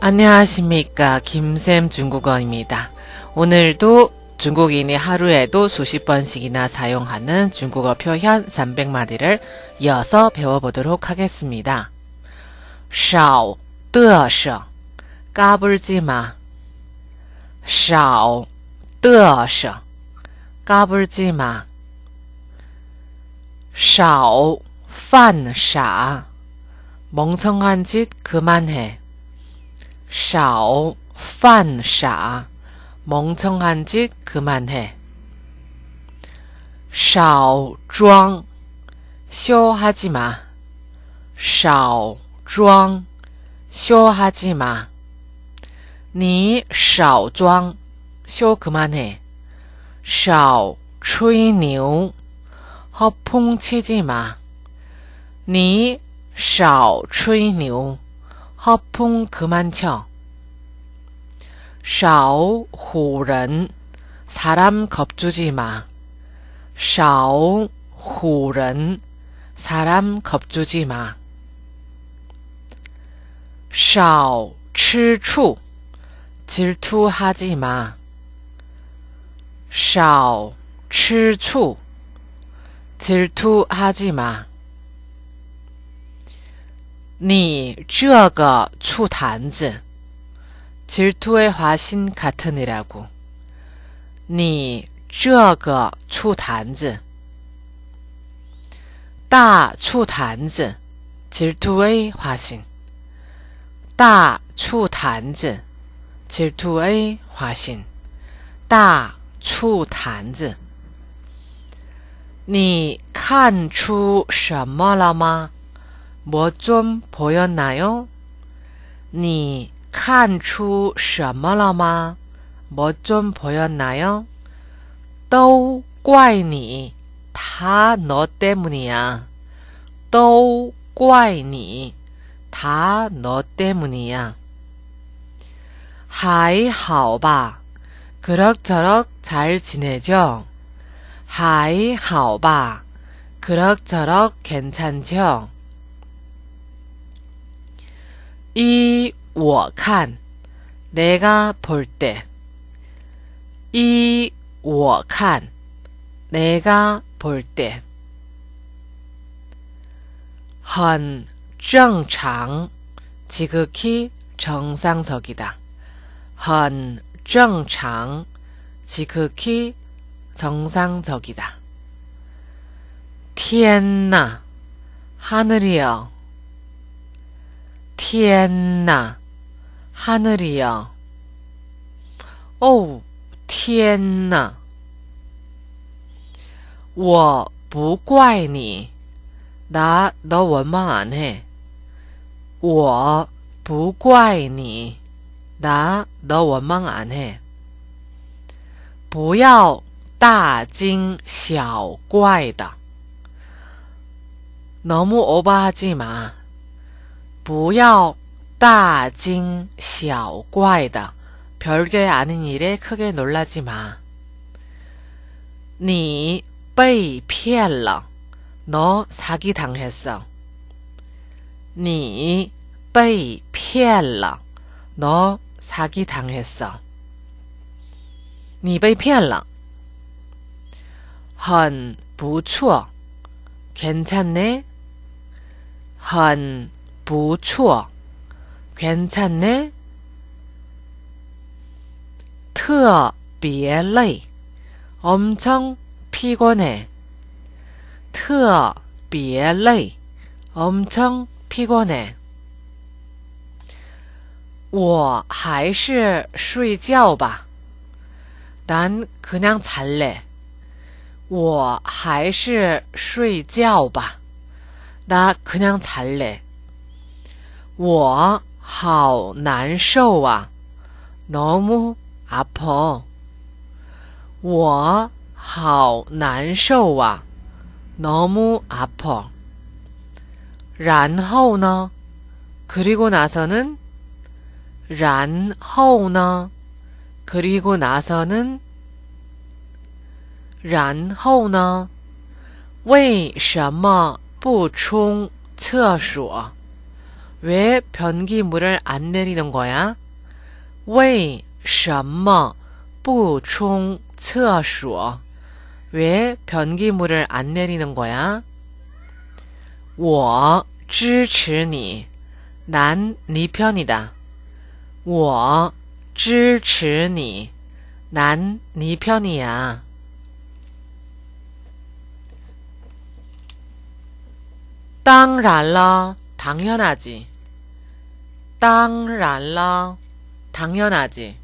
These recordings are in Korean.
안녕하십니까. 김쌤 중국어입니다. 오늘도 중국인이 하루에도 수십 번씩이나 사용하는 중국어 표현 300마디를 이어서 배워보도록 하겠습니다. 少的서 까불지 마. 少的서 까불지 마. 少犯傻 멍청한 짓 그만해. 少犯傻 멍청한 짓 그만해. 少装 쇼하지 마. 少装 쇼하지 마. 你少装쇼 그만해. 少吹牛 허풍치지 마. 你少吹牛 허풍 그만 쳐. 少唬人 사람 겁주지 마. 少唬人 사람 겁주지 마. 少吃醋 질투하지 마. 少吃醋 질투하지 마. 你这个醋坛子 질투의 화신 같으니라고. 你这个醋坛子 大醋坛子 질투의 화신 大醋坛子 질투의 화신 大醋坛子 你看出什么了吗? 뭐 좀 보였나요? 你看出什么了吗? 뭐 좀 보였나요? 都怪你,다 너 때문이야. 都怪你,다 너 때문이야. 还好吧. 그럭저럭 잘 지내죠? 还好吧. 그럭저럭 괜찮죠? 一我看 내가 볼 때. 一我看 내가 볼 때. 很正常 지극히 정상적이다. 很正常 지극히 정상적이다. 天呐 하늘이여 天呐 하늘이여 哦天呐 我不怪你 나 너 원망 안 해. 我不怪你 나 너 원망 안 해. 不要大惊小怪的 너무 오버하지 마. 不要大惊小怪的. 별게 아닌 일에 크게 놀라지 마. 你被骗了.너 사기 당했어. 你被骗了.너 사기 당했어. 你被骗了.很不错. 괜찮네? 很 不错. 괜찮네? 特别累. 엄청 피곤해. 特别累. 엄청 피곤해. 我还是睡觉吧. 난 그냥 잘래. 我还是睡觉吧. 나 그냥 잘래. 我好难受啊. 너무 아파. 我好难受啊. 너무 아파. 然后呢? 그리고 나서는 然后呢? 그리고 나서는 然后呢？为什么不冲厕所？ 왜 변기물을 안 내리는 거야? 为什么不冲厕所?왜 변기물을 안 내리는 거야? 我支持你.난 네 편이다. 我支持你.난 네 편이야. 땅랄라 당연하지. 땅랄라 당연하지.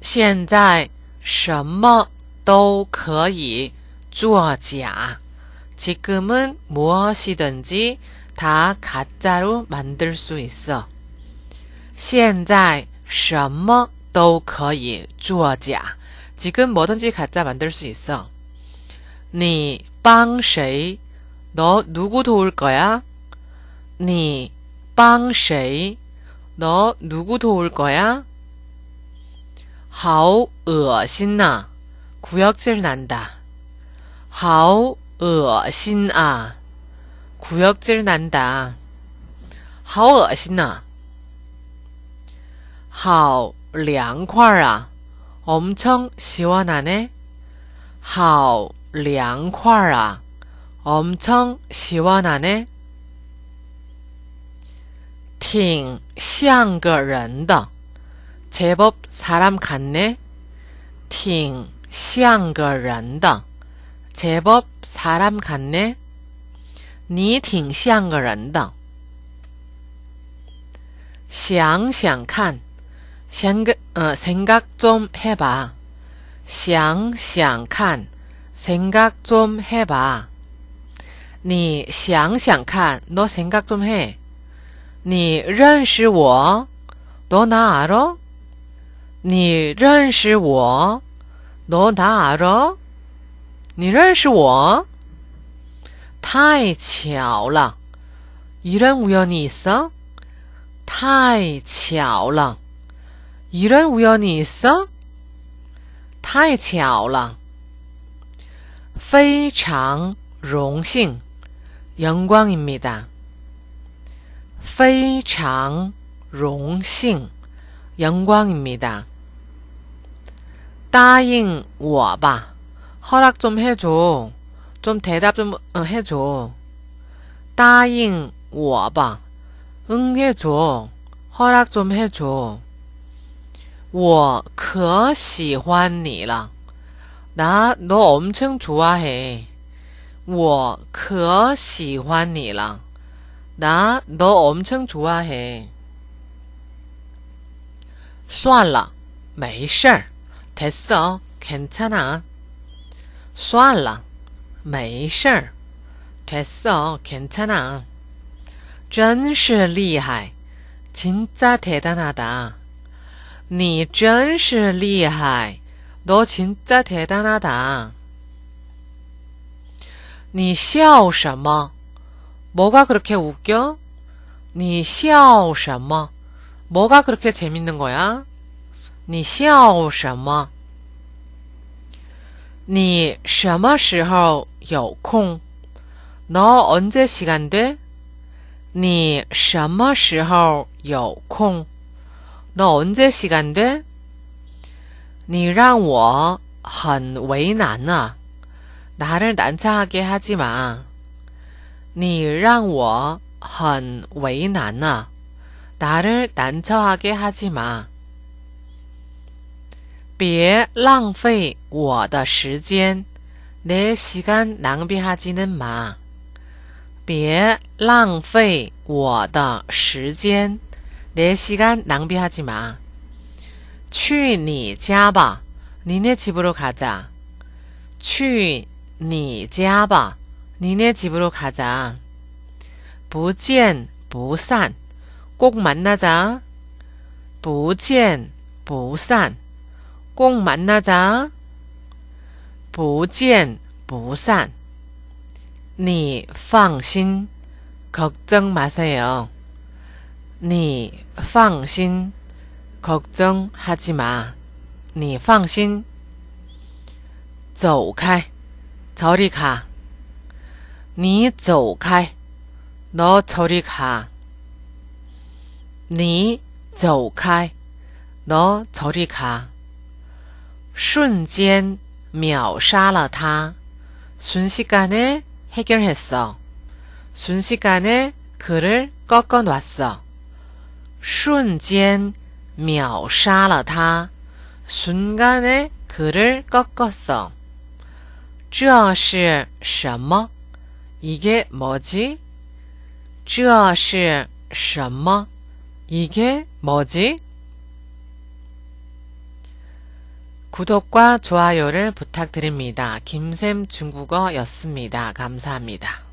现在什么都可以作假. 지금은 무엇이든지 다 가짜로 만들 수 있어. 现在什么都可以作假. 지금 뭐든지 가짜 만들 수 있어. 你帮谁 너 누구 도울 거야? 你帮谁너 누구 도울 거야? 好恶心呐 구역질 난다. 好恶心啊 구역질 난다. 好恶心呐. 好凉快啊 엄청 시원하네. 好凉快啊 엄청 시원하네. 挺像个人的. 제법 사람 같네. 挺像个人的. 제법 사람 같네. 你挺像个人的. 想想看. 생각, 어, 생각 좀 해봐. 想想看. 생각 좀 해봐. 你想想看,너 생각 좀 해. 你认识我?너 나 알아? 你认识我?너 나 알아? 你认识我? 太巧了. 이런 우연이 있어? 太巧了. 이런 우연이 있어? 太巧了.非常荣幸. 영광입니다. 非常荣幸. 영광입니다. 答应我吧. 허락 좀 해줘. 좀 대답 좀 해줘. 答应我吧. 응해줘. 허락 좀 해줘. 我可喜欢你了. 나 너 엄청 좋아해. 我可喜欢你了. 나 너 엄청 좋아해. 算了,没事儿. 됐어. 괜찮아. 算了,没事儿. 됐어. 괜찮아. 真是厉害. 진짜 대단하다. 你真是厉害. 너 진짜 대단하다. 你笑什么? 뭐가 그렇게 웃겨? 你笑什么? 뭐가 그렇게 재밌는 거야? 你笑什么?你什么时候有空? 너 언제 시간 돼? 你什么时候有空? 너 언제 시간 돼? 你让我很为难啊. 나를 난처하게 하지 마. 你让我很为难啊. 나를 난처하게 하지 마. 别浪费我的时间，내 시간 낭비하지는 마. 别浪费我的时间，내 시간 낭비하지 마. 去你家吧, 니네 집으로 가자. 去你家吧, 니네 집으로 가자. 不见不散，꼭 만나자. 不见不散。꼭 만나자. 不见不散.你放心. 걱정 마세요. 你放心. 걱정하지 마. 你放心. 走开. 저리 가. 你走开. 너 저리 가. 你走开. 너 저리 가. 瞬间秒杀了他. 순식간에 해결했어. 순식간에 그를 꺾어 놨어. 瞬间秒杀了他. 순간에 그를 꺾었어. 这是什么? 이게 뭐지? 这是什么? 이게 뭐지? 구독과 좋아요를 부탁드립니다. 김샘 중국어였습니다. 감사합니다.